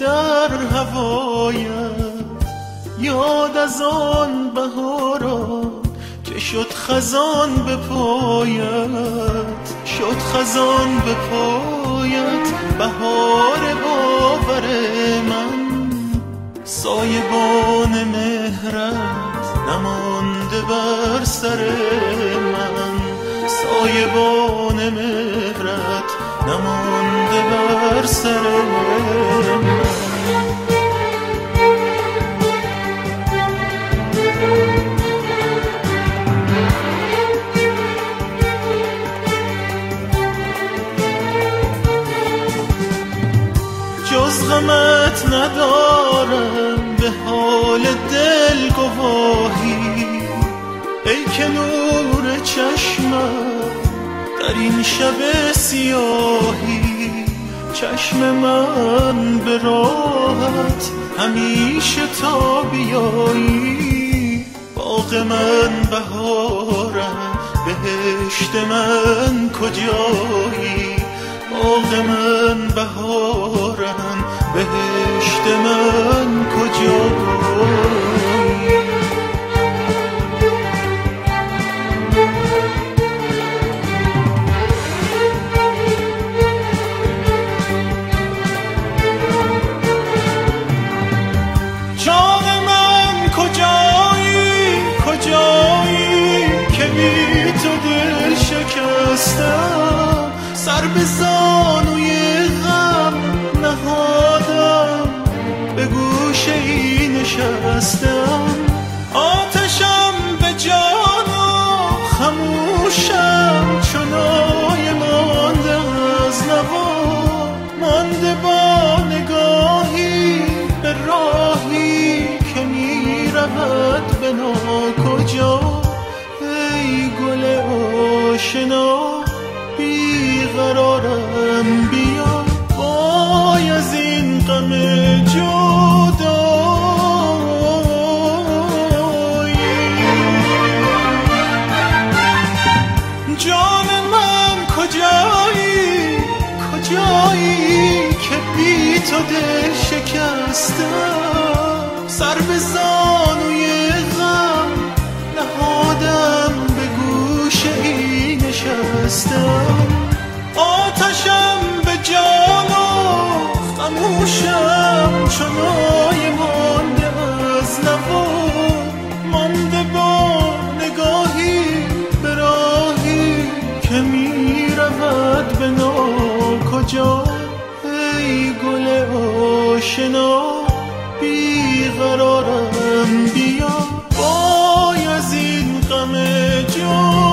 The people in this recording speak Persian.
در هوایت یاد از آن بهارا که شد خزان به پایت شد خزان به پایت. بهار باور من سایبان مهرت نمانده بر سر من. سایبان مهرت نمانده بر سر جز غمت ندارم به حال دل گواهی. ای که نور چشمم در این شب سیاهی. چشم من به راحت همیشه تا بیایی. باغ من بهارم بهشت من کجایی؟ باغ من ناکجا ای گل آشنا بیقرارم بیا. وای از این غم جدایی جان من کجایی؟ کجایی که بی تو دل شکستم؟ سر به آشنا بیقرارم بیا. وای از این غم جا